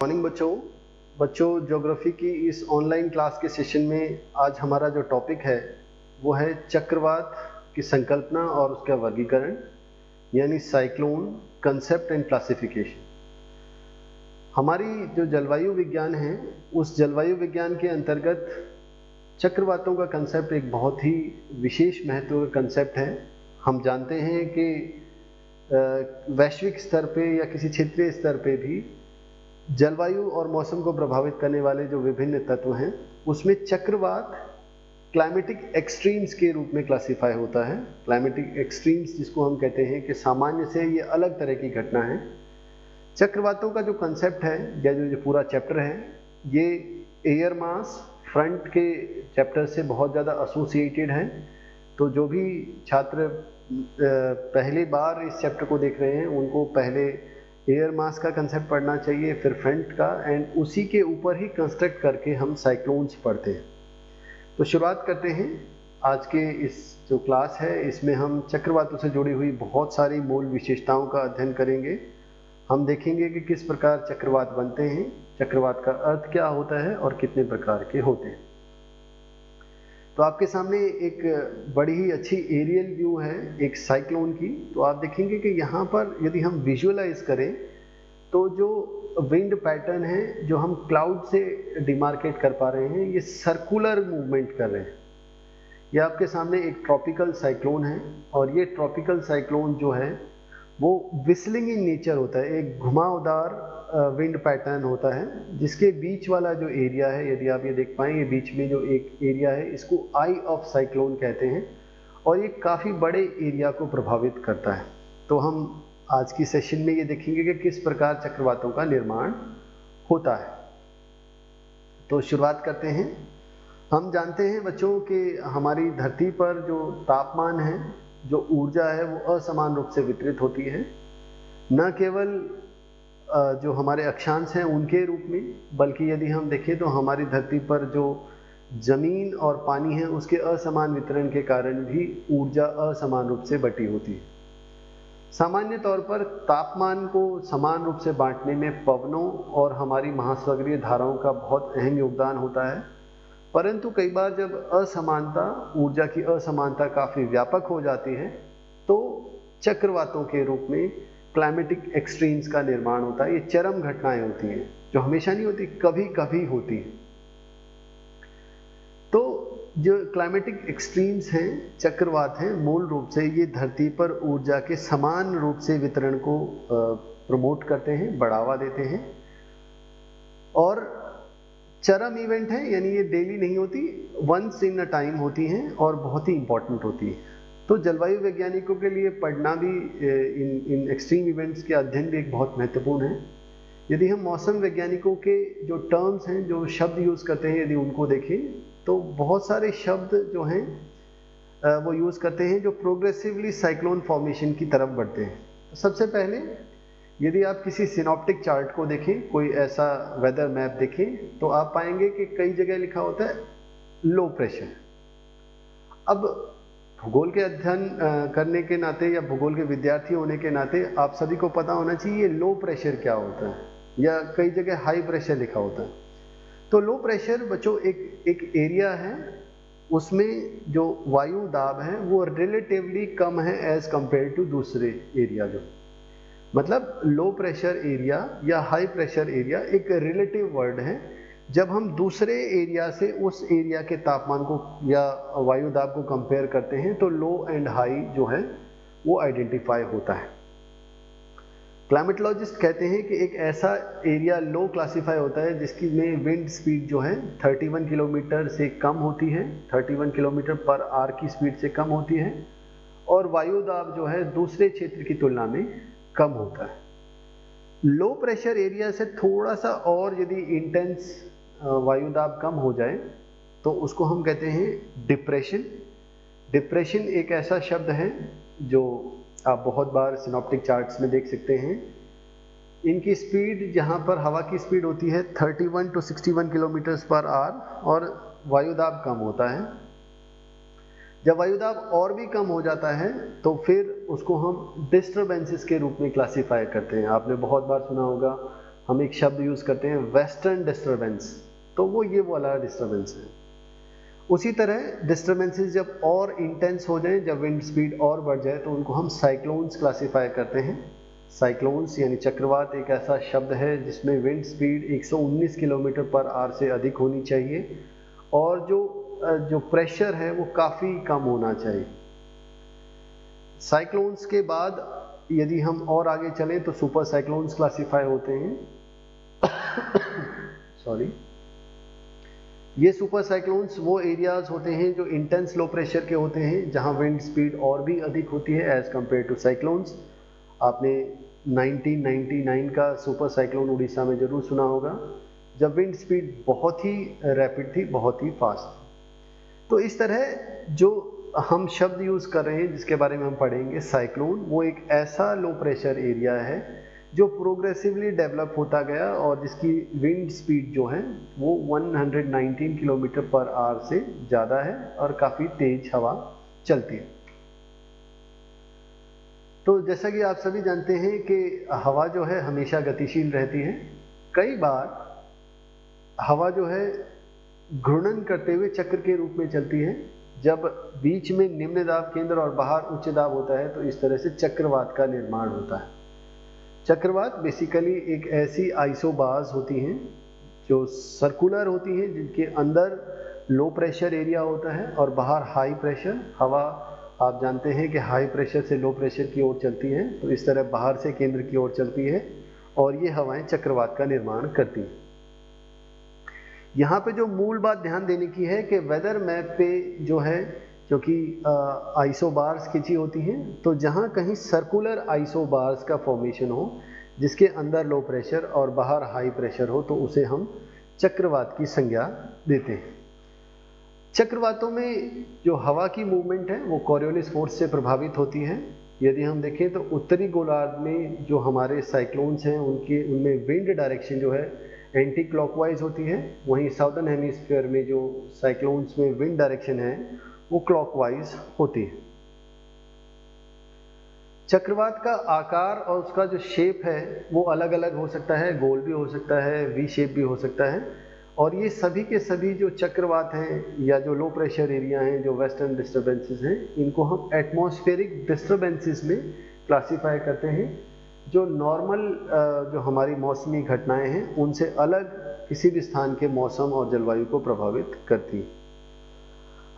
Morning बच्चों। बच्चों geography की इस ऑनलाइन क्लास के सेशन में आज हमारा जो टॉपिक है, वो है चक्रवात की संकल्पना और उसका वर्गीकरण, यानी साइक्लोन कंसेप्ट एंड क्लासिफिकेशन हमारी जो जलवायु विज्ञान है, उस जलवायु विज्ञान के अंतर्गत चक्रवातों का कंसेप्ट एक बहुत ही विशेष महत्व का कंसेप्ट है। हम जानते हैं कि वैश्विक स्तर पे या किसी क्षेत्रीय स्तर पे भी जलवायु और मौसम को प्रभावित करने वाले जो विभिन्न तत्व हैं, उसमें चक्रवात क्लाइमेटिक एक्सट्रीम्स के रूप में क्लासिफाई होता है। क्लाइमेटिक एक्सट्रीम्स जिसको हम कहते हैं कि सामान्य से ये अलग तरह की घटना है। चक्रवातों का जो कंसेप्ट है, या जो जो पूरा चैप्टर है, ये एयर मास फ्रंट के चैप्टर से बहुत ज़्यादा एसोसिएटेड है। तो जो भी छात्र पहली बार इस चैप्टर को देख रहे हैं, उनको पहले एयर मास का कंसेप्ट पढ़ना चाहिए, फिर फ्रंट का एंड उसी के ऊपर ही कंस्ट्रक्ट करके हम साइक्लोन्स पढ़ते हैं। तो शुरुआत करते हैं। आज के इस जो क्लास है, इसमें हम चक्रवातों से जुड़ी हुई बहुत सारी मूल विशेषताओं का अध्ययन करेंगे। हम देखेंगे कि किस प्रकार चक्रवात बनते हैं, चक्रवात का अर्थ क्या होता है और कितने प्रकार के होते हैं। तो आपके सामने एक बड़ी ही अच्छी एरियल व्यू है, एक साइक्लोन की। तो आप देखेंगे कि यहाँ पर यदि हम विजुअलाइज करें तो जो विंड पैटर्न है, जो हम क्लाउड से डिमार्केट कर पा रहे हैं, ये सर्कुलर मूवमेंट कर रहे हैं। ये आपके सामने एक ट्रॉपिकल साइक्लोन है और ये ट्रॉपिकल साइक्लोन जो है, वो विस्लिंग इन नेचर होता है, एक घुमावदार विंड पैटर्न होता है, जिसके बीच वाला जो एरिया है, यदि आप ये देख पाएँ, ये बीच में जो एक एरिया है, इसको आई ऑफ़ साइक्लोन कहते हैं, और ये काफ़ी बड़े एरिया को प्रभावित करता है। तो हम आज की सेशन में ये देखेंगे कि किस प्रकार चक्रवातों का निर्माण होता है। तो शुरुआत करते हैं। हम जानते हैं बच्चों कि हमारी धरती पर जो तापमान है, जो ऊर्जा है, वो असमान रूप से वितरित होती है। न केवल जो हमारे अक्षांश हैं उनके रूप में, बल्कि यदि हम देखें तो हमारी धरती पर जो ज़मीन और पानी है, उसके असमान वितरण के कारण भी ऊर्जा असमान रूप से बटी होती है। सामान्य तौर पर तापमान को समान रूप से बांटने में पवनों और हमारी महासागरीय धाराओं का बहुत अहम योगदान होता है। परंतु कई बार जब असमानता, ऊर्जा की असमानता काफ़ी व्यापक हो जाती है तो चक्रवातों के रूप में क्लाइमेटिक एक्सट्रीम्स का निर्माण होता है, ये चरम घटनाएँ होती हैं, जो हमेशा नहीं होती कभी कभी होती हैं। तो जो क्लाइमेटिक एक्सट्रीम्स हैं, चक्रवात हैं, मूल रूप से ये धरती पर ऊर्जा के समान रूप से वितरण को प्रमोट करते हैं, बढ़ावा देते हैं। और चरम इवेंट है, यानी ये डेली नहीं होती वंस इन अ टाइम होती हैं और बहुत ही इंपॉर्टेंट होती है। तो जलवायु वैज्ञानिकों के लिए पढ़ना भी इन इन एक्सट्रीम इवेंट्स के अध्ययन भी एक बहुत महत्वपूर्ण है। यदि हम मौसम वैज्ञानिकों के जो टर्म्स हैं, जो शब्द यूज़ करते हैं, यदि उनको देखें तो बहुत सारे शब्द जो हैं वो यूज़ करते हैं जो प्रोग्रेसिवली साइक्लोन फॉर्मेशन की तरफ़ बढ़ते हैं। तो सबसे पहले, यदि आप किसी सिनॉप्टिक चार्ट को देखें, कोई ऐसा वेदर मैप देखें तो आप पाएँगे कि कई जगह लिखा होता है लो प्रेशर अब भूगोल के अध्ययन करने के नाते या भूगोल के विद्यार्थी होने के नाते आप सभी को पता होना चाहिए लो प्रेशर क्या होता है, या कई जगह हाई प्रेशर लिखा होता है। तो लो प्रेशर बच्चों एक एक एरिया है, उसमें जो वायु दाब है वो रिलेटिवली कम है एज कंपेयर टू दूसरे एरिया जो। मतलब लो प्रेशर एरिया या हाई प्रेशर एरिया एक रिलेटिव वर्ड है जब हम दूसरे एरिया से उस एरिया के तापमान को या वायु दाब को कंपेयर करते हैं तो लो एंड हाई जो है, वो आइडेंटिफाई होता है। क्लाइमेटोलॉजिस्ट कहते हैं कि एक ऐसा एरिया लो क्लासिफाई होता है जिसकी में विंड स्पीड जो है 31 किलोमीटर से कम होती है 31 किलोमीटर पर आर की स्पीड से कम होती है, और वायु दाब जो है दूसरे क्षेत्र की तुलना में कम होता है। लो प्रेशर एरिया से थोड़ा सा और यदि इंटेंस वायु दाब कम हो जाए तो उसको हम कहते हैं डिप्रेशन। डिप्रेशन एक ऐसा शब्द है जो आप बहुत बार सिनॉप्टिक चार्ट्स में देख सकते हैं। इनकी स्पीड जहाँ पर हवा की स्पीड होती है 31 टू 61 किलोमीटर्स पर आर और वायुदाब कम होता है। जब वायुदाब और भी कम हो जाता है तो फिर उसको हम डिस्टर्बेंसेस के रूप में क्लासीफाई करते हैं। आपने बहुत बार सुना होगा, हम एक शब्द यूज़ करते हैं वेस्टर्न डिस्टर्बेंस तो वो ये वाला डिस्टर्बेंस है। उसी तरह डिस्टर्बेंसेस जब और इंटेंस हो जाएँ, जब विंड स्पीड और बढ़ जाए तो उनको हम साइक्लोन्स क्लासीफाई करते हैं। साइक्लोन्स यानी चक्रवात एक ऐसा शब्द है जिसमें wind speed 119 kilometre per hour से अधिक होनी चाहिए और जो जो प्रेशर है वो काफ़ी कम होना चाहिए। साइक्लोन्स के बाद यदि हम और आगे चलें तो सुपर साइक्लोन्स क्लासीफाई होते हैं। सॉरी ये सुपर साइक्लोन्स वो एरियाज़ होते हैं जो इंटेंस लो प्रेशर के होते हैं, जहाँ विंड स्पीड और भी अधिक होती है एज कंपेयर टू साइक्लोन्स आपने 1999 का सुपर साइक्लोन उड़ीसा में ज़रूर सुना होगा, जब विंड स्पीड बहुत ही रैपिड थी, बहुत ही फास्ट तो इस तरह जो हम शब्द यूज़ कर रहे हैं, जिसके बारे में हम पढ़ेंगे साइक्लोन वो एक ऐसा लो प्रेशर एरिया है जो प्रोग्रेसिवली डेवलप होता गया और जिसकी विंड स्पीड जो है, वो 119 किलोमीटर पर आवर से ज़्यादा है और काफ़ी तेज हवा चलती है। तो जैसा कि आप सभी जानते हैं कि हवा जो है हमेशा गतिशील रहती है। कई बार हवा जो है घूर्णन करते हुए चक्र के रूप में चलती है। जब बीच में निम्न दाब केंद्र और बाहर उच्च दाब होता है तो इस तरह से चक्रवात का निर्माण होता है। चक्रवात बेसिकली एक ऐसी आइसोबाज होती हैं जो सर्कुलर होती हैं, जिनके अंदर लो प्रेशर एरिया होता है और बाहर हाई प्रेशर हवा, आप जानते हैं कि हाई प्रेशर से लो प्रेशर की ओर चलती है तो इस तरह बाहर से केंद्र की ओर चलती है और ये हवाएँ चक्रवात का निर्माण करती हैं। यहाँ पे जो मूल बात ध्यान देने की है कि वेदर मैप पे जो है क्योंकि आइसोबार्स खिंची होती हैं तो जहाँ कहीं सर्कुलर आइसोबार्स का फॉर्मेशन हो, जिसके अंदर लो प्रेशर और बाहर हाई प्रेशर हो तो उसे हम चक्रवात की संज्ञा देते हैं। चक्रवातों में जो हवा की मूवमेंट है, वो कॉरियोलिस फोर्स से प्रभावित होती है। यदि हम देखें तो उत्तरी गोलार्ध में जो हमारे साइक्लोन्स हैं, उनके, उनमें विंड डायरेक्शन जो है एंटी क्लॉकवाइज होती है। वहीं साउदर्न हेमिस्फीयर में जो साइक्लोन्स में विंड डायरेक्शन है वो क्लॉकवाइज होती है। चक्रवात का आकार और उसका जो शेप है, वो अलग अलग हो सकता है, गोल भी हो सकता है वी शेप भी हो सकता है। और ये सभी के सभी जो चक्रवात हैं या जो लो प्रेशर एरिया हैं, जो वेस्टर्न डिस्टर्बेंसेस हैं, इनको हम एटमॉस्फेरिक डिस्टर्बेंसेस में क्लासीफाई करते हैं। जो नॉर्मल जो हमारी मौसमी घटनाएँ हैं, उनसे अलग किसी भी स्थान के मौसम और जलवायु को प्रभावित करती है।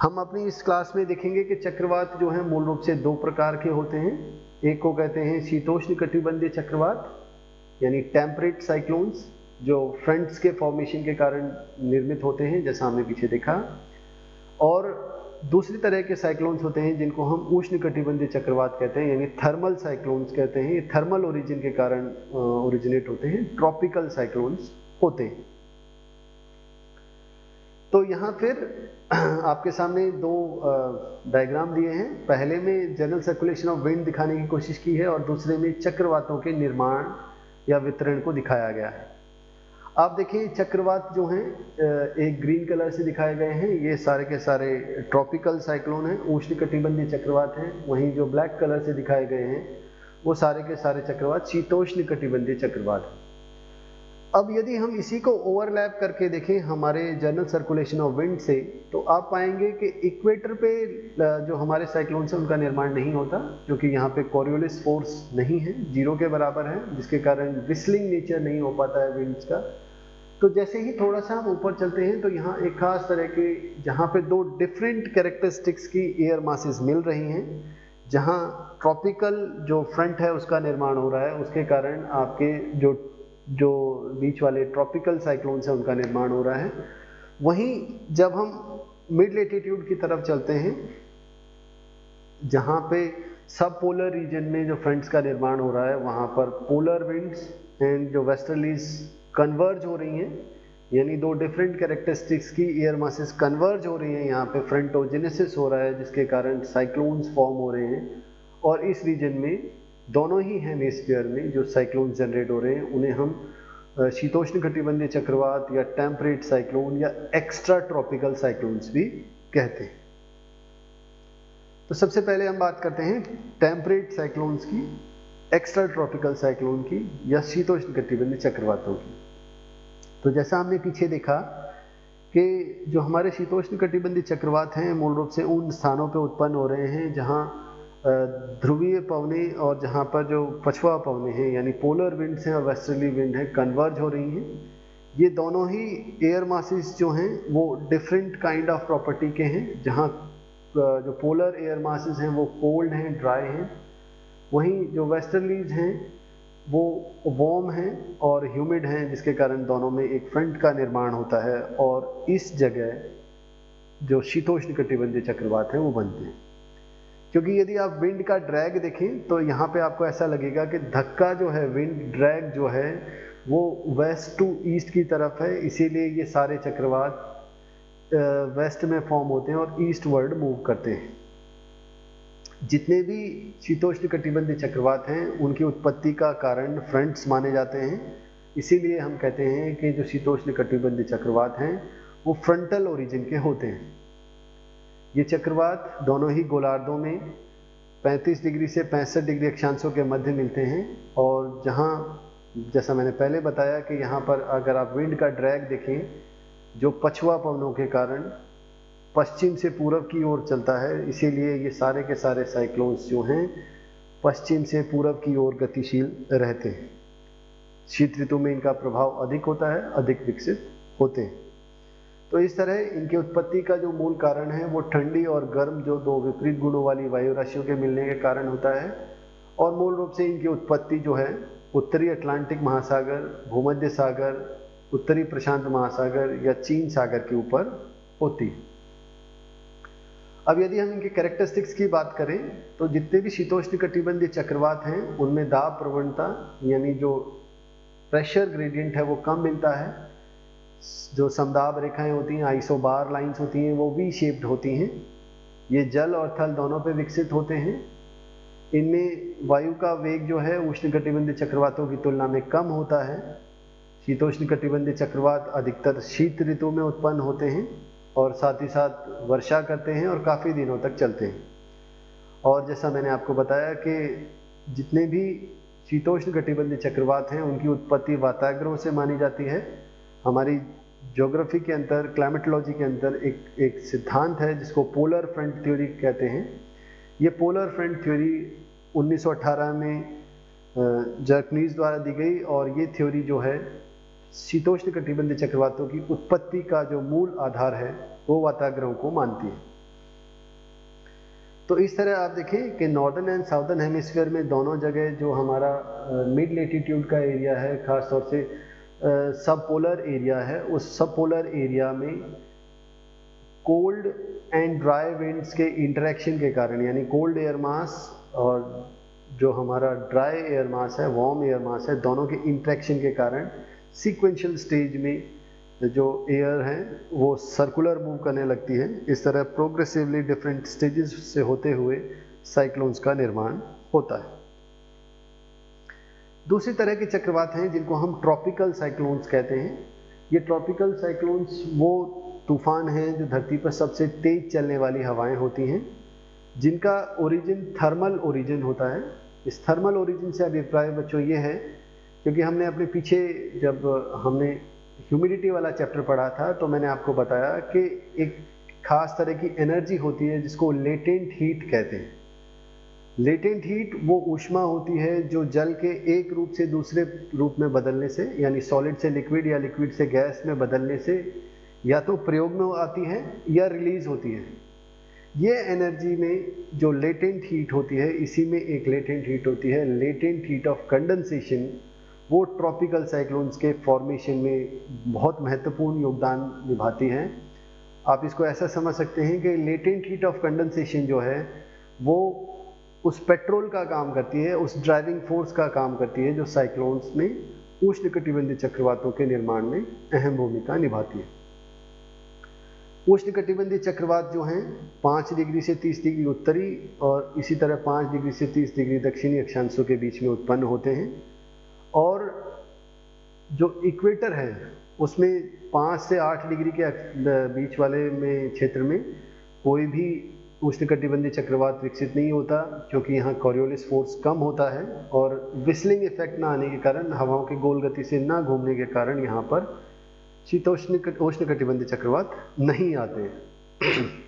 हम अपनी इस क्लास में देखेंगे कि चक्रवात जो है, मूल रूप से दो प्रकार के होते हैं। एक को कहते हैं शीतोष्ण कटिबंधीय चक्रवात, यानी टेम्परेट साइक्लोन्स जो फ्रंट्स के फॉर्मेशन के कारण निर्मित होते हैं, जैसा हमने पीछे देखा। और दूसरी तरह के साइक्लोन्स होते हैं, जिनको हम उष्ण कटिबंधीय चक्रवात कहते हैं, यानी थर्मल साइक्लोन्स कहते हैं। ये थर्मल ओरिजिन के कारण ओरिजिनेट होते हैं। ट्रॉपिकल साइक्लोन्स होते हैं। तो यहाँ फिर आपके सामने दो डायग्राम दिए हैं। पहले में जनरल सर्कुलेशन ऑफ़ विंड दिखाने की कोशिश की है और दूसरे में चक्रवातों के निर्माण या वितरण को दिखाया गया है। आप देखिए चक्रवात जो हैं एक ग्रीन कलर से दिखाए गए हैं। ये सारे के सारे ट्रॉपिकल साइक्लोन हैं। उष्ण कटिबंधीय चक्रवात हैं। वहीं जो ब्लैक कलर से दिखाए गए हैं, वो सारे के सारे चक्रवात शीतोष्ण कटिबंधीय चक्रवात हैं। अब यदि हम इसी को ओवरलैप करके देखें हमारे जनरल सर्कुलेशन ऑफ़ विंड से तो आप पाएँगे कि इक्वेटर पे जो हमारे साइक्लोन से उनका निर्माण नहीं होता क्योंकि यहाँ पे कॉरियोलिस फोर्स नहीं है ज़ीरो के बराबर है, जिसके कारण विस्लिंग नेचर नहीं हो पाता है विंड्स का। तो जैसे ही थोड़ा सा हम ऊपर चलते हैं तो यहाँ एक खास तरह के, जहाँ पे दो डिफरेंट कैरेक्टरिस्टिक्स की एयर मासेस मिल रही हैं, जहाँ ट्रॉपिकल जो फ्रंट है उसका निर्माण हो रहा है, उसके कारण आपके जो जो बीच वाले ट्रॉपिकल साइक्लोन्स हैं, उनका निर्माण हो रहा है। वहीं जब हम मिड लेटीट्यूड की तरफ़ चलते हैं, जहाँ पे सब पोलर रीजन में जो फ्रंट्स का निर्माण हो रहा है, वहाँ पर पोलर विंड्स एंड जो वेस्टर्लीज कन्वर्ज हो रही हैं, यानी दो डिफरेंट कैरेक्टरिस्टिक्स की एयर मासेस कन्वर्ज हो रही हैं। यहाँ पे फ्रंट फ्रंटोजेनेसिस हो रहा है, जिसके कारण साइक्लोन्स फॉर्म हो रहे हैं। और इस रीजन में दोनों ही हेमिस्फीयर में जो साइक्लोन्स जनरेट हो रहे हैं। उन्हें हम शीतोष्ण कटिबंधीय चक्रवात या टेम्परेट साइक्लोन या एक्स्ट्रा ट्रॉपिकल साइक्लोन्स भी कहते हैं। तो सबसे पहले हम बात करते हैं टेम्परेट साइक्लोन्स की एक्स्ट्रा ट्रॉपिकल साइक्लोन की या शीतोष्ण कटिबंधीय चक्रवातों की। तो जैसा हमने पीछे देखा कि जो हमारे शीतोष्ण कटिबंधीय चक्रवात हैं, मूल रूप से उन स्थानों पर उत्पन्न हो रहे हैं जहाँ ध्रुवीय पवने और जहाँ पर जो पछुआ पवने हैं, यानी पोलर विंड्स हैं और वेस्टर्ली विंड है, कन्वर्ज हो रही हैं। ये दोनों ही एयर मासेस जो हैं, वो डिफरेंट काइंड ऑफ़ प्रॉपर्टी के हैं। जहाँ जो पोलर एयर मासेस हैं, वो कोल्ड हैं ड्राई हैं। वहीं जो वेस्टर्लीज हैं, वो वॉर्म हैं और ह्यूमिड हैं, जिसके कारण दोनों में एक फ्रंट का निर्माण होता है और इस जगह जो शीतोष्ण कटिबंधीय चक्रवात हैं, वो बनते हैं। क्योंकि यदि आप विंड का ड्रैग देखें तो यहाँ पे आपको ऐसा लगेगा कि धक्का जो है, विंड ड्रैग जो है, वो वेस्ट टू ईस्ट की तरफ़ है। इसीलिए ये सारे चक्रवात वेस्ट में फॉर्म होते हैं और ईस्ट वर्ड मूव करते हैं। जितने भी शीतोष्ण कटिबंधीय चक्रवात हैं, उनकी उत्पत्ति का कारण फ्रंट्स माने जाते हैं। इसीलिए हम कहते हैं कि जो शीतोष्ण कटिबंधीय चक्रवात हैं, वो फ्रंटल ओरिजिन के होते हैं। ये चक्रवात दोनों ही गोलार्धों में 35 डिग्री से पैंसठ डिग्री अक्षांशों के मध्य मिलते हैं और जहाँ, जैसा मैंने पहले बताया कि यहाँ पर अगर आप विंड का ड्रैग देखें, जो पछुआ पवनों के कारण पश्चिम से पूरब की ओर चलता है, इसीलिए ये सारे के सारे साइक्लोन्स जो हैं, पश्चिम से पूरब की ओर गतिशील रहते हैं। शीत ऋतु में इनका प्रभाव अधिक होता है, अधिक विकसित होते हैं। तो इस तरह इनकी उत्पत्ति का जो मूल कारण है, वो ठंडी और गर्म जो दो विपरीत गुणों वाली वायु राशियों के मिलने के कारण होता है। और मूल रूप से इनकी उत्पत्ति जो है, उत्तरी अटलांटिक महासागर, भूमध्य सागर, उत्तरी प्रशांत महासागर या चीन सागर के ऊपर होती है। अब यदि हम इनके कैरेक्टरिस्टिक्स की बात करें तो जितने भी शीतोष्ण कटिबंधीय चक्रवात हैं, उनमें दाब प्रवणता, यानी जो प्रेशर ग्रेडियंट है, वो कम मिलता है। जो समदाब रेखाएँ होती हैं, आइसोबार लाइंस होती हैं, वो वी शेप्ड होती हैं। ये जल और थल दोनों पे विकसित होते हैं। इनमें वायु का वेग जो है, उष्ण कटिबंधीय चक्रवातों की तुलना में कम होता है। शीतोष्ण कटिबंधीय चक्रवात अधिकतर शीत ऋतु में उत्पन्न होते हैं और साथ ही साथ वर्षा करते हैं और काफ़ी दिनों तक चलते हैं। और जैसा मैंने आपको बताया कि जितने भी शीतोष्ण कटिबंधीय चक्रवात हैं, उनकी उत्पत्ति वाताग्रहों से मानी जाती है। हमारी ज्योग्राफी के अंदर क्लाइमेटोलॉजी के अंदर एक एक सिद्धांत है जिसको पोलर फ्रंट थ्योरी कहते हैं। ये पोलर फ्रंट थ्योरी 1918 में जर्कनीज द्वारा दी गई और ये थ्योरी जो है, शीतोष्ण कटिबंधीय चक्रवातों की उत्पत्ति का जो मूल आधार है, वो वाताग्रहों को मानती है। तो इस तरह आप देखें कि नॉर्दर्न एंड साउदर्न हेमिस्फीयर में दोनों जगह जो हमारा मिड लेटीट्यूड का एरिया है, खासतौर से सब पोलर एरिया है। उस सब पोलर एरिया में कोल्ड एंड ड्राई विंड्स के इंटरेक्शन के कारण, यानी कोल्ड एयर मास और जो हमारा ड्राई एयर मास है वार्म एयर मास है, दोनों के इंटरेक्शन के कारण सीक्वेंशियल स्टेज में जो एयर है, वो सर्कुलर मूव करने लगती है। इस तरह प्रोग्रेसिवली डिफरेंट स्टेजेस से होते हुए साइक्लोन्स का निर्माण होता है। दूसरी तरह के चक्रवात हैं जिनको हम ट्रॉपिकल साइक्लोन्स कहते हैं। ये ट्रॉपिकल साइक्लोन्स वो तूफ़ान हैं जो धरती पर सबसे तेज चलने वाली हवाएँ होती हैं, जिनका ओरिजिन थर्मल ओरिजिन होता है। इस थर्मल ओरिजिन से अभिप्राय बच्चों ये है, क्योंकि हमने अपने पीछे जब हमने ह्यूमिडिटी वाला चैप्टर पढ़ा था तो मैंने आपको बताया कि एक खास तरह की एनर्जी होती है जिसको लेटेंट हीट कहते हैं। लेटेंट हीट वो ऊष्मा होती है जो जल के एक रूप से दूसरे रूप में बदलने से, यानी सॉलिड से लिक्विड या लिक्विड से गैस में बदलने से, या तो प्रयोग में आती है या रिलीज़ होती है। ये एनर्जी में जो लेटेंट हीट होती है, इसी में एक लेटेंट हीट होती है। लेटेंट हीट ऑफ़ कंडेंसेशन वो ट्रॉपिकल साइक्लोन्स के फॉर्मेशन में बहुत महत्वपूर्ण योगदान निभाती हैं। आप इसको ऐसा समझ सकते हैं कि लेटेंट हीट ऑफ़ कंडेंसेशन जो है, वो उस पेट्रोल का काम करती है, उस ड्राइविंग फोर्स का काम करती है, जो साइक्लोन्स में उष्ण कटिबंधीय चक्रवातों के निर्माण में अहम भूमिका निभाती है। उष्ण कटिबंधीय चक्रवात जो हैं, पाँच डिग्री से तीस डिग्री उत्तरी और इसी तरह पाँच डिग्री से तीस डिग्री दक्षिणी अक्षांशों के बीच में उत्पन्न होते हैं और जो इक्वेटर है, उसमें पाँच से आठ डिग्री के बीच वाले में क्षेत्र में कोई भी उष्णकटिबंधीय चक्रवात विकसित नहीं होता, क्योंकि यहाँ कॉरियोलिस फोर्स कम होता है और विस्लिंग इफ़ेक्ट ना आने के कारण, हवाओं की गोल गति से ना घूमने के कारण यहाँ पर शीतोष्ण उष्णकटिबंधीय चक्रवात नहीं आते हैं।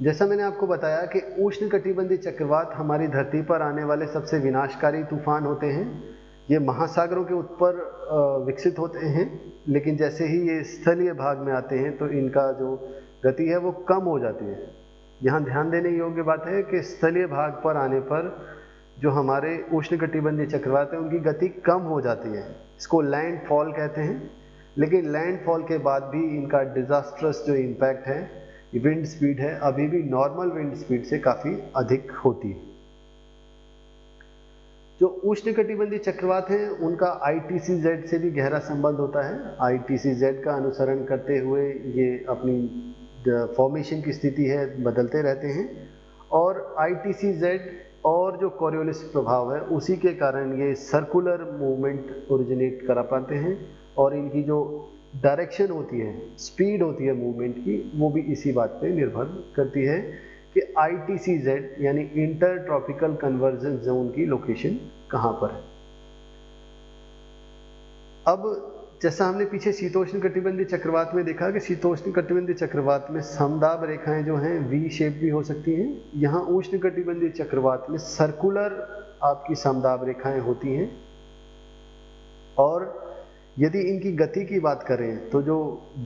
जैसा मैंने आपको बताया कि उष्णकटिबंधीय चक्रवात हमारी धरती पर आने वाले सबसे विनाशकारी तूफ़ान होते हैं। ये महासागरों के ऊपर विकसित होते हैं, लेकिन जैसे ही ये स्थलीय भाग में आते हैं तो इनका जो गति है, वो कम हो जाती है। यहाँ ध्यान देने योग्य बात है कि स्थलीय भाग पर आने पर जो हमारे उष्ण उष्णकटिबंधीय चक्रवात है, उनकी गति कम हो जाती है। इसको लैंड फॉल कहते हैं। लेकिन लैंड फॉल के बाद भी इनका डिजास्ट्रस जो इम्पैक्ट है विंड स्पीड है, अभी भी नॉर्मल विंड स्पीड से काफ़ी अधिक होती है। जो उष्ण उष्णकटिबंधीय चक्रवात हैं, उनका ITC-Z से भी गहरा संबंध होता है। ITC-Z का अनुसरण करते हुए ये अपनी फॉर्मेशन की स्थिति है, बदलते रहते हैं। और ITC-Z और जो कोरियोलिस प्रभाव है, उसी के कारण ये सर्कुलर मूवमेंट ओरिजिनेट करा पाते हैं और इनकी जो डायरेक्शन होती है स्पीड होती है मूवमेंट की, वो भी इसी बात पे निर्भर करती है कि आई टी सी जेड यानी इंटर ट्रॉपिकल कन्वर्जन जोन की लोकेशन कहाँ पर है। अब जैसा हमने पीछे शीतोष्ण कटिबंधीय चक्रवात में देखा कि शीतोष्ण कटिबंधीय चक्रवात में समदाब रेखाएँ जो हैं वी शेप भी हो सकती हैं। यहाँ उष्ण कटिबंधीय चक्रवात में सर्कुलर आपकी समदाब रेखाएँ होती हैं। और यदि इनकी गति की बात करें तो जो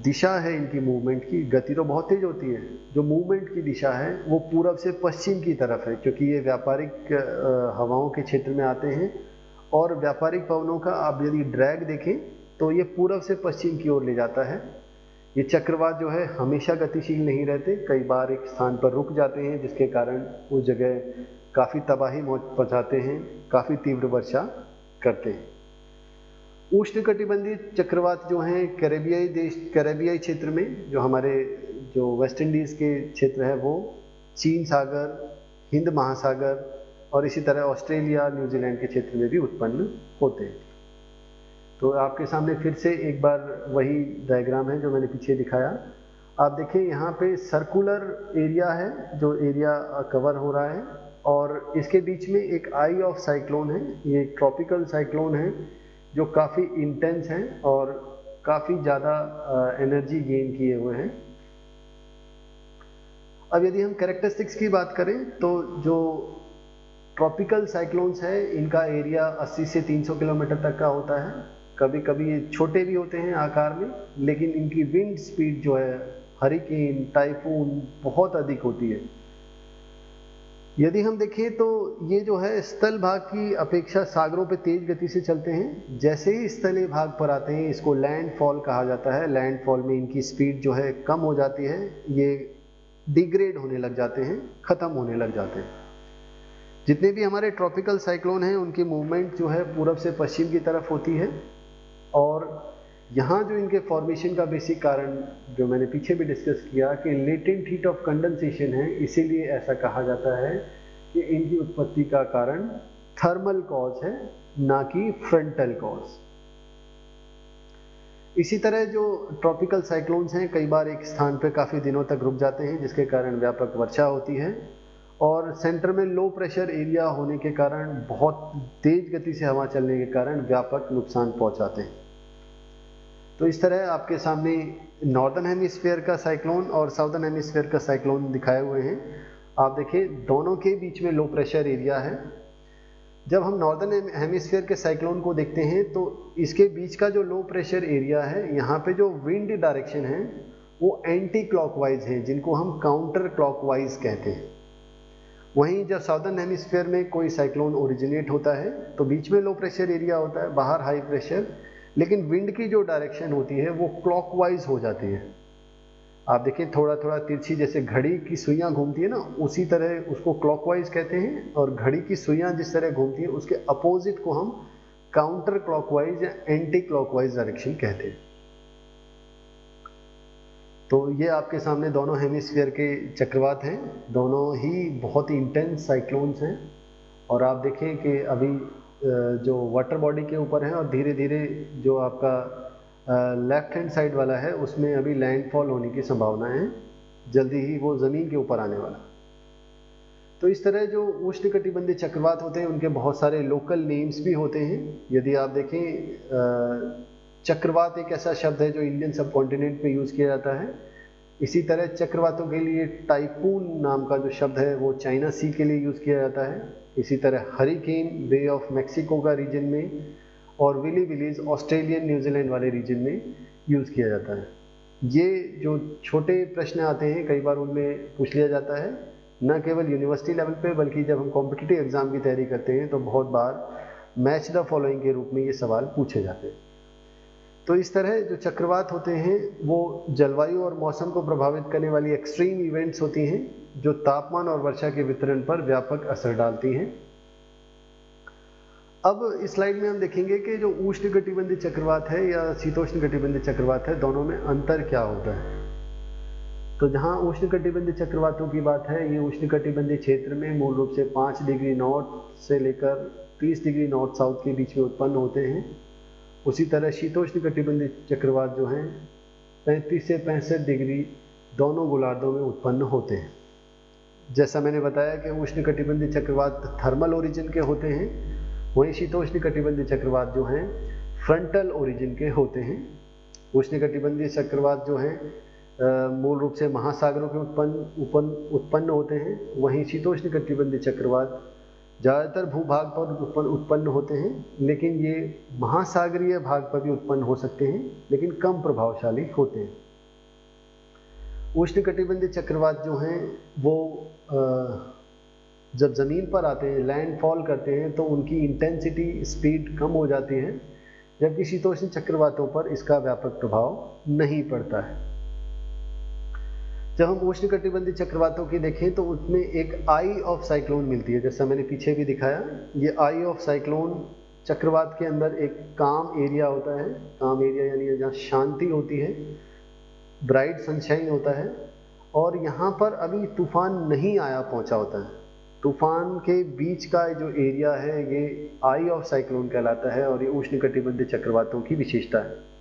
दिशा है इनकी मूवमेंट की, गति तो बहुत तेज होती है। जो मूवमेंट की दिशा है, वो पूरब से पश्चिम की तरफ़ है, क्योंकि ये व्यापारिक हवाओं के क्षेत्र में आते हैं। और व्यापारिक पवनों का आप यदि ड्रैग देखें तो ये पूर्व से पश्चिम की ओर ले जाता है। ये चक्रवात जो है, हमेशा गतिशील नहीं रहते। कई बार एक स्थान पर रुक जाते हैं, जिसके कारण उस जगह काफ़ी तबाही पहुँचाते हैं, काफ़ी तीव्र वर्षा करते हैं। उष्ण उष्णकटिबंधीय चक्रवात जो हैं, कैरेबियाई देश, कैरेबियाई क्षेत्र में, जो हमारे, जो वेस्ट इंडीज़ के क्षेत्र है, वो चीन सागर, हिंद महासागर और इसी तरह ऑस्ट्रेलिया, न्यूजीलैंड के क्षेत्र में भी उत्पन्न होते हैं। तो आपके सामने फिर से एक बार वही डायग्राम है जो मैंने पीछे दिखाया। आप देखिए यहाँ पे सर्कुलर एरिया है, जो एरिया कवर हो रहा है, और इसके बीच में एक आई ऑफ़ साइक्लोन है। ये ट्रॉपिकल साइक्लोन है, जो काफ़ी इंटेंस हैं और काफ़ी ज़्यादा एनर्जी गेन किए हुए हैं। अब यदि हम करेक्टरिस्टिक्स की बात करें तो जो ट्रॉपिकल साइक्लोन्स है, इनका एरिया 80 से 300 किलोमीटर तक का होता है। कभी कभी ये छोटे भी होते हैं आकार में, लेकिन इनकी विंड स्पीड जो है हरिकेन टाइफून बहुत अधिक होती है। यदि हम देखें तो ये जो है स्थल भाग की अपेक्षा सागरों पे तेज गति से चलते हैं। जैसे ही स्थलीय भाग पर आते हैं, इसको लैंडफॉल कहा जाता है। लैंडफॉल में इनकी स्पीड जो है कम हो जाती है, ये डिग्रेड होने लग जाते हैं, ख़त्म होने लग जाते हैं। जितने भी हमारे ट्रॉपिकल साइक्लोन हैं, उनकी मूवमेंट जो है पूरब से पश्चिम की तरफ़ होती है। और यहाँ जो इनके फॉर्मेशन का बेसिक कारण जो मैंने पीछे भी डिस्कस किया कि लेटेंट हीट ऑफ़ कंडेंसेशन है, इसीलिए ऐसा कहा जाता है कि इनकी उत्पत्ति का कारण थर्मल कॉज है, ना कि फ्रंटल कॉज इसी तरह जो ट्रॉपिकल साइक्लोन्स हैं, कई बार एक स्थान पर काफ़ी दिनों तक रुक जाते हैं, जिसके कारण व्यापक वर्षा होती है और सेंटर में लो प्रेशर एरिया होने के कारण, बहुत तेज गति से हवा चलने के कारण व्यापक नुकसान पहुंचाते हैं। तो इस तरह आपके सामने नॉर्दर्न हेमिस्फेयर का साइक्लोन और साउदर्न हेमिस्फेयर का साइक्लोन दिखाए हुए हैं। आप देखिए, दोनों के बीच में लो प्रेशर एरिया है। जब हम नॉर्दर्न हेमिस्फेयर के साइक्लोन को देखते हैं तो इसके बीच का जो लो प्रेशर एरिया है, यहाँ पे जो विंड डायरेक्शन है, वो एंटी क्लॉकवाइज है, जिनको हम काउंटर क्लॉकवाइज कहते हैं। वहीं जब साउदर्न हेमिस्फेयर में कोई साइक्लोन ओरिजिनेट होता है तो बीच में लो प्रेशर एरिया होता है, बाहर हाई प्रेशर लेकिन विंड की जो डायरेक्शन होती है, वो क्लॉकवाइज हो जाती है। आप देखिए थोड़ा थोड़ा तिरछी जैसे घड़ी की सुइयाँ घूमती है ना, उसी तरह उसको क्लॉकवाइज कहते हैं और घड़ी की सुइयाँ जिस तरह घूमती है, उसके अपोजिट को हम काउंटर क्लॉकवाइज या एंटी क्लॉकवाइज डायरेक्शन कहते हैं। तो ये आपके सामने दोनों हेमिस्फीयर के चक्रवात हैं, दोनों ही बहुत ही इंटेंस साइक्लोन्स हैं। और आप देखें कि अभी जो वाटर बॉडी के ऊपर है और धीरे धीरे जो आपका लेफ़्ट हैंड साइड वाला है, उसमें अभी लैंडफॉल होने की संभावना है। जल्दी ही वो ज़मीन के ऊपर आने वाला। तो इस तरह जो उष्ण कटिबंधीय चक्रवात होते हैं, उनके बहुत सारे लोकल नेम्स भी होते हैं। यदि आप देखें चक्रवात एक ऐसा शब्द है जो इंडियन सब कॉन्टिनेंट यूज़ किया जाता है। इसी तरह चक्रवातों के लिए टाइपून नाम का जो शब्द है, वो चाइना सी के लिए यूज़ किया जाता है। इसी तरह हरिकेन बे ऑफ़ मैक्सिको का रीजन में और willy willies Australian New Zealand वाले रीजन में यूज़ किया जाता है। ये जो छोटे प्रश्न आते हैं, कई बार उनमें पूछ लिया जाता है, न केवल यूनिवर्सिटी लेवल पे, बल्कि जब हम कॉम्पिटिटिव एग्ज़ाम की तैयारी करते हैं तो बहुत बार मैच द फॉलोइंग के रूप में ये सवाल पूछे जाते हैं। तो इस तरह जो चक्रवात होते हैं, वो जलवायु और मौसम को प्रभावित करने वाली एक्सट्रीम इवेंट्स होती हैं, जो तापमान और वर्षा के वितरण पर व्यापक असर डालती हैं। अब इस स्लाइड में हम देखेंगे कि जो उष्ण कटिबंधीय चक्रवात है या शीतोष्ण कटिबंधीय चक्रवात है, दोनों में अंतर क्या होता है? तो जहाँ उष्ण कटिबंधीय चक्रवातों की बात है, ये उष्ण कटिबंधीय क्षेत्र में मूल रूप से 5 डिग्री नॉर्थ से लेकर 30 डिग्री नॉर्थ साउथ के बीच में उत्पन्न होते हैं। उसी तरह शीतोष्ण कटिबंधीय चक्रवात जो हैं 35 से पैंसठ डिग्री दोनों गोलार्धों में उत्पन्न होते हैं। जैसा मैंने बताया कि उष्ण कटिबंधीय चक्रवात थर्मल ओरिजिन के होते हैं, वहीं शीतोष्ण कटिबंधीय चक्रवात जो हैं, फ्रंटल ओरिजिन के होते हैं। उष्ण कटिबंधीय चक्रवात जो हैं मूल रूप से महासागरों के उत्पन्न उत्पन्न होते हैं, वहीं शीतोष्ण कटिबंधीय चक्रवात ज़्यादातर भूभाग पर उत्पन्न होते हैं, लेकिन ये महासागरीय भाग पर भी उत्पन्न हो सकते हैं, लेकिन कम प्रभावशाली होते हैं। उष्ण चक्रवात जो हैं, वो जब ज़मीन पर आते हैं लैंडफॉल करते हैं तो उनकी इंटेंसिटी स्पीड कम हो जाती है, जबकि शीतोष्ण चक्रवातों पर इसका व्यापक प्रभाव नहीं पड़ता है। जब हम उष्ण कटिबंधीय चक्रवातों की देखें तो उसमें एक आई ऑफ़ साइक्लोन मिलती है, जैसा मैंने पीछे भी दिखाया। ये आई ऑफ़ साइक्लोन चक्रवात के अंदर एक काम एरिया होता है। काम एरिया यानी जहाँ शांति होती है, ब्राइट सनशाइन होता है और यहाँ पर अभी तूफ़ान नहीं आया पहुँचा होता है। तूफ़ान के बीच का जो एरिया है, ये आई ऑफ़ साइक्लोन कहलाता है और ये उष्ण कटिबंधीय चक्रवातों की विशेषता है।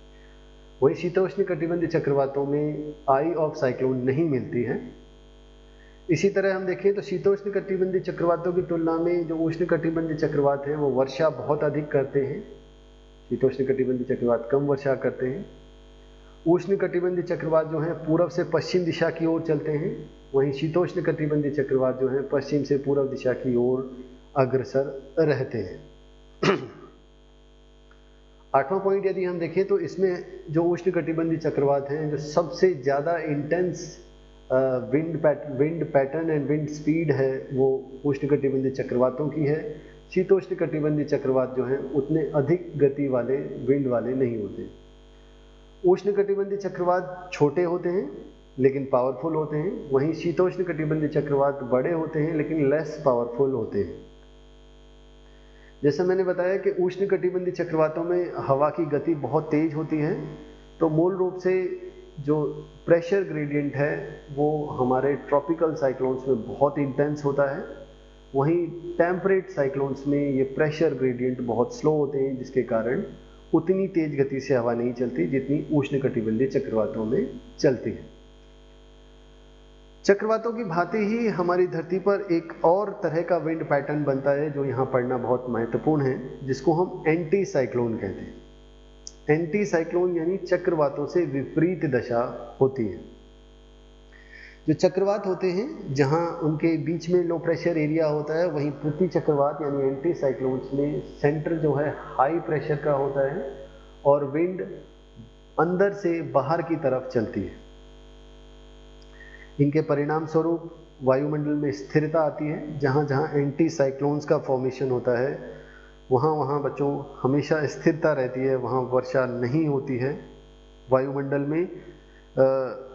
वही शीतोष्ण कटिबंधीय चक्रवातों में आई ऑफ़ साइक्लोन नहीं मिलती है। इसी तरह हम देखें तो शीतोष्ण कटिबंधीय चक्रवातों की तुलना में जो उष्ण कटिबंधीय चक्रवात हैं, वो वर्षा बहुत अधिक करते हैं। शीतोष्ण कटिबंधीय चक्रवात कम वर्षा करते हैं। उष्ण कटिबंधीय चक्रवात जो हैं पूर्व से पश्चिम दिशा की ओर चलते हैं। वहीं शीतोष्ण कटिबंधीय चक्रवात जो हैं, पश्चिम से पूर्व दिशा की ओर अग्रसर रहते हैं। आठवां पॉइंट यदि हम देखें तो इसमें जो उष्ण कटिबंधीय चक्रवात हैं, जो सबसे ज़्यादा intense wind pat wind pattern and wind speed है, वो उष्ण कटिबंधीय चक्रवातों की है। शीतोष्ण कटिबंधीय चक्रवात जो हैं, उतने अधिक गति वाले विंड वाले नहीं होते। उष्ण कटिबंधीय चक्रवात छोटे होते हैं, लेकिन पावरफुल होते हैं। वहीं शीतोष्ण कटिबंधीय चक्रवात बड़े होते हैं, लेकिन लेस पावरफुल होते हैं। जैसे मैंने बताया कि उष्ण चक्रवातों में हवा की गति बहुत तेज होती है तो मूल रूप से जो प्रेशर ग्रेडियंट है, वो हमारे ट्रॉपिकल साइक्लोन्स में बहुत इंटेंस होता है। वहीं टेम्परेट साइक्लोन्स में ये प्रेशर ग्रेडियंट बहुत स्लो होते हैं, जिसके कारण उतनी तेज गति से हवा नहीं चलती जितनी उष्ण चक्रवातों में चलती है। चक्रवातों की भांति ही हमारी धरती पर एक और तरह का विंड पैटर्न बनता है, जो यहाँ पढ़ना बहुत महत्वपूर्ण है, जिसको हम एंटी साइक्लोन कहते हैं। एंटी साइक्लोन यानी चक्रवातों से विपरीत दशा होती है। जो चक्रवात होते हैं, जहाँ उनके बीच में लो प्रेशर एरिया होता है, वहीं प्रति चक्रवात यानी एंटी साइक्लोन्स में सेंटर जो है हाई प्रेशर का होता है, और विंड अंदर से बाहर की तरफ़ चलती है। इनके परिणाम स्वरूप वायुमंडल में स्थिरता आती है, जहाँ जहाँ एंटी साइक्लोन्स का फॉर्मेशन होता है, वहाँ वहाँ बच्चों हमेशा स्थिरता रहती है, वहाँ वर्षा नहीं होती है। वायुमंडल में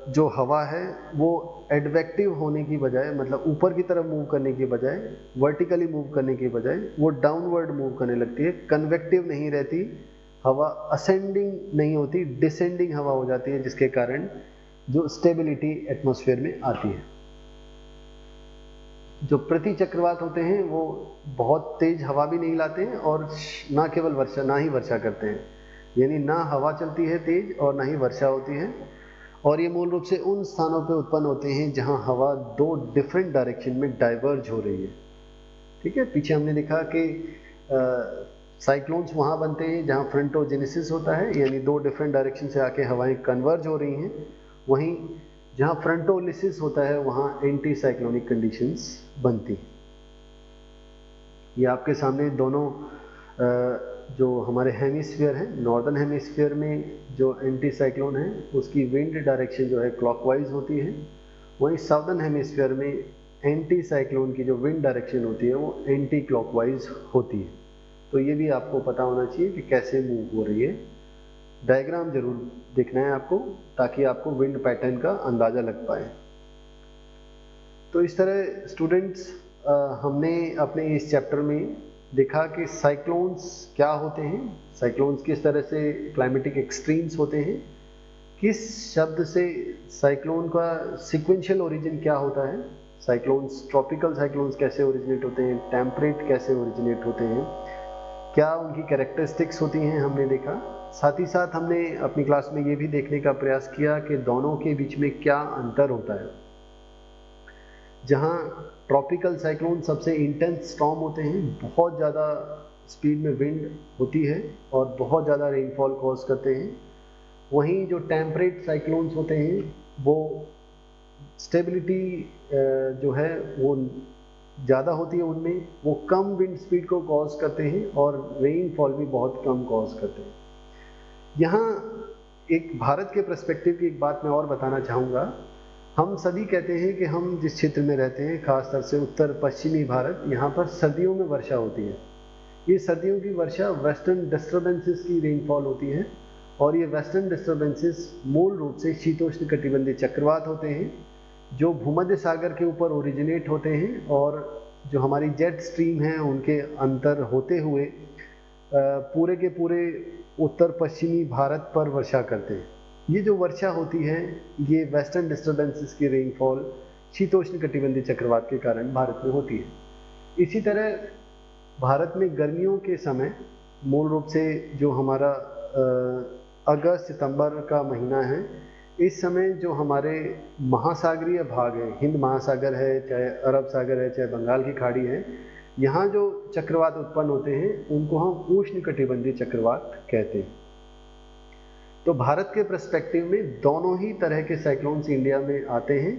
जो हवा है, वो एडवेक्टिव होने की बजाय मतलब ऊपर की तरफ़ मूव करने की बजाय वर्टिकली मूव करने की बजाय, वो डाउनवर्ड मूव करने लगती है। कन्वेक्टिव नहीं रहती, हवा असेंडिंग नहीं होती डिसेंडिंग हवा हो जाती है, जिसके कारण जो स्टेबिलिटी एटमॉस्फेयर में आती है। जो प्रति चक्रवात होते हैं, वो बहुत तेज हवा भी नहीं लाते हैं और ना केवल वर्षा, ना ही वर्षा करते हैं। यानी ना हवा चलती है तेज और ना ही वर्षा होती है। और ये मूल रूप से उन स्थानों पे उत्पन्न होते हैं जहाँ हवा दो डिफरेंट डायरेक्शन में डाइवर्ज हो रही है। ठीक है? पीछे हमने देखा कि साइक्लोन्स वहाँ बनते हैं जहाँ फ्रंटोजेनेसिस होता है। यानी दो डिफरेंट डायरेक्शन से आके हवाएँ कन्वर्ज हो रही हैं। वहीं जहाँ फ्रंटोलिसिस होता है, वहाँ एंटी साइक्लोनिक कंडीशंस बनती हैं। ये आपके सामने दोनों जो हमारे हेमिस्फीयर हैं नॉर्दर्न हेमिस्फीयर में जो एंटी साइक्लोन है, उसकी विंड डायरेक्शन जो है क्लॉकवाइज होती है। वहीं साउदर्न हेमिस्फीयर में एंटी साइक्लोन की जो विंड डायरेक्शन होती है, वो एंटी क्लॉकवाइज होती है। तो ये भी आपको पता होना चाहिए कि कैसे मूव हो रही है। डायग्राम ज़रूर देखना है आपको, ताकि आपको विंड पैटर्न का अंदाज़ा लग पाए। तो इस तरह स्टूडेंट्स हमने अपने इस चैप्टर में देखा कि साइक्लोन्स क्या होते हैं, साइक्लोन्स किस तरह से क्लाइमेटिक एक्सट्रीम्स होते हैं, किस शब्द से साइक्लोन का सिक्वेंशियल ओरिजिन क्या होता है, साइक्लोन्स ट्रॉपिकल साइक्लोन्स कैसे ओरिजिनेट होते हैं टेम्परेट कैसे ओरिजिनेट होते हैं, क्या उनकी कैरेक्टरिस्टिक्स होती हैं हमने देखा। साथ ही साथ हमने अपनी क्लास में ये भी देखने का प्रयास किया कि दोनों के बीच में क्या अंतर होता है। जहाँ ट्रॉपिकल साइक्लोन सबसे इंटेंस स्टॉम होते हैं, बहुत ज़्यादा स्पीड में विंड होती है और बहुत ज़्यादा रेनफॉल कॉज करते हैं। वहीं जो टेम्परेट साइक्लोन्स होते हैं, वो स्टेबिलिटी जो है, वो ज़्यादा होती है उनमें, वो कम विंड स्पीड को कॉज करते हैं और रेनफॉल भी बहुत कम कॉज करते हैं। यहाँ एक भारत के प्रस्पेक्टिव की एक बात मैं और बताना चाहूँगा। हम सभी कहते हैं कि हम जिस क्षेत्र में रहते हैं, खासतौर से उत्तर, पश्चिमी भारत, यहाँ पर सर्दियों में वर्षा होती है। ये सर्दियों की वर्षा वेस्टर्न डिस्टर्बेंसेस की रेनफॉल होती है और ये वेस्टर्न डिस्टर्बेंसेस मूल रूप से शीतोष्ण कटिबंधीय चक्रवात होते हैं, जो भूमध्य सागर के ऊपर ओरिजिनेट होते हैं और जो हमारी जेट स्ट्रीम है, उनके अंतर होते हुए पूरे के पूरे उत्तर पश्चिमी भारत पर वर्षा करते हैं। ये जो वर्षा होती है, ये वेस्टर्न डिस्टर्बेंसेस की रेनफॉल शीतोष्ण कटिबंधीय चक्रवात के कारण भारत में होती है। इसी तरह भारत में गर्मियों के समय मूल रूप से जो हमारा अगस्त, सितंबर का महीना है, इस समय जो हमारे महासागरीय भाग है, हिंद महासागर है, चाहे अरब सागर है, चाहे बंगाल की खाड़ी है यहाँ जो चक्रवात उत्पन्न होते हैं, उनको हम उष्ण कटिबंधीय चक्रवात कहते हैं। तो भारत के प्रस्पेक्टिव में दोनों ही तरह के साइक्लोन्स इंडिया में आते हैं।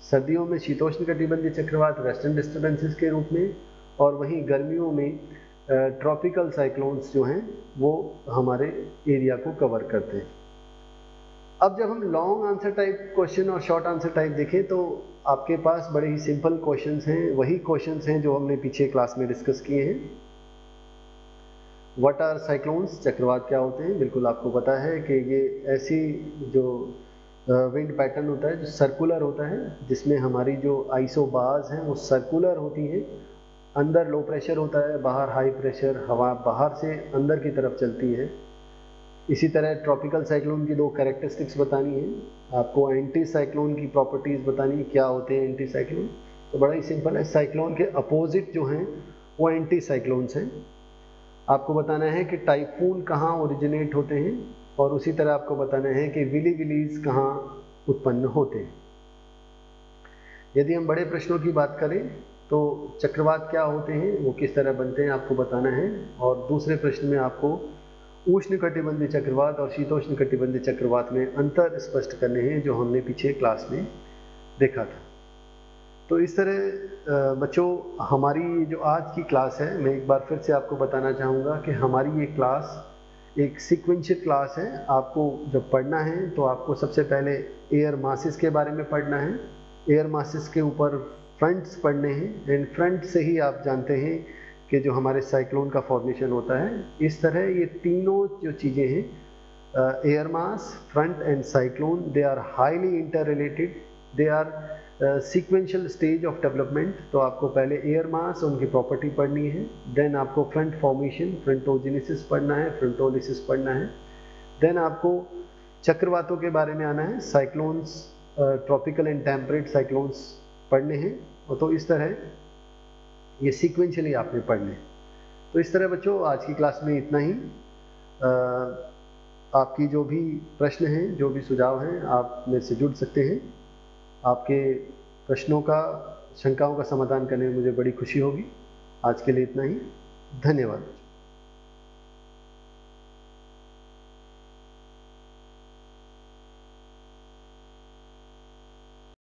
सर्दियों में शीतोष्ण कटिबंधीय चक्रवात वेस्टर्न डिस्टर्बेंसेस के रूप में और वहीं गर्मियों में ट्रॉपिकल साइक्लोन्स जो हैं, वो हमारे एरिया को कवर करते हैं। अब जब हम लॉन्ग आंसर टाइप क्वेश्चन और शॉर्ट आंसर टाइप देखें तो आपके पास बड़े ही सिंपल क्वेश्चन हैं, वही क्वेश्चन हैं जो हमने पीछे क्लास में डिस्कस किए हैं। वट आर साइक्लोन्स चक्रवात क्या होते हैं? बिल्कुल आपको पता है कि ये ऐसी जो विंड पैटर्न होता है, जो सर्कुलर होता है, जिसमें हमारी जो आइसोबाज हैं, वो सर्कुलर होती हैं। अंदर लो प्रेशर होता है, बाहर हाई प्रेशर हवा बाहर से अंदर की तरफ़ चलती है। इसी तरह ट्रॉपिकल साइक्लोन की दो कैरेक्टरिस्टिक्स बतानी है। आपको एंटी साइक्लोन की प्रॉपर्टीज़ बतानी है, क्या होते हैं एंटी साइक्लोन तो बड़ा ही सिंपल है साइक्लोन के अपोजिट जो हैं, वो एंटी साइक्लोन्स हैं। आपको बताना है कि टाइफून कहाँ ओरिजिनेट होते हैं और उसी तरह आपको बताना है कि विली विलीज कहाँ उत्पन्न होते हैं। यदि हम बड़े प्रश्नों की बात करें तो चक्रवात क्या होते हैं, वो किस तरह बनते हैं, आपको बताना है। और दूसरे प्रश्न में आपको उष्ण कटिबंधीय चक्रवात और शीतोष्ण कटिबंधीय चक्रवात में अंतर स्पष्ट करने हैं, जो हमने पीछे क्लास में देखा था। तो इस तरह बच्चों, हमारी जो आज की क्लास है, मैं एक बार फिर से आपको बताना चाहूँगा कि हमारी ये क्लास एक सिक्वेंशियल क्लास है। आपको जब पढ़ना है तो आपको सबसे पहले एयर मासिस के बारे में पढ़ना है। एयर मासिस के ऊपर फ्रंट्स पढ़ने हैं। एंड फ्रंट से ही आप जानते हैं कि जो हमारे साइक्लोन का फॉर्मेशन होता है, इस तरह ये तीनों जो चीज़ें हैं air mass front and cyclone they are highly inter related they are sequential stage of development तो आपको पहले एयर मास उनकी प्रॉपर्टी पढ़नी है देन आपको फ्रंट फॉर्मेशन फ्रंटोजेनेसिस पढ़ना है फ्रंटोलिसिस पढ़ना है. देन आपको चक्रवातों के बारे में आना है cyclones tropical and temperate cyclones पढ़ने हैं. तो इस तरह ये सीक्वेंशली आपने पढ़ने तो इस तरह बच्चों, आज की क्लास में इतना ही। आपकी जो भी प्रश्न हैं, जो भी सुझाव हैं, आप मेरे से जुड़ सकते हैं। आपके प्रश्नों का, शंकाओं का समाधान करने में मुझे बड़ी खुशी होगी। आज के लिए इतना ही। धन्यवाद।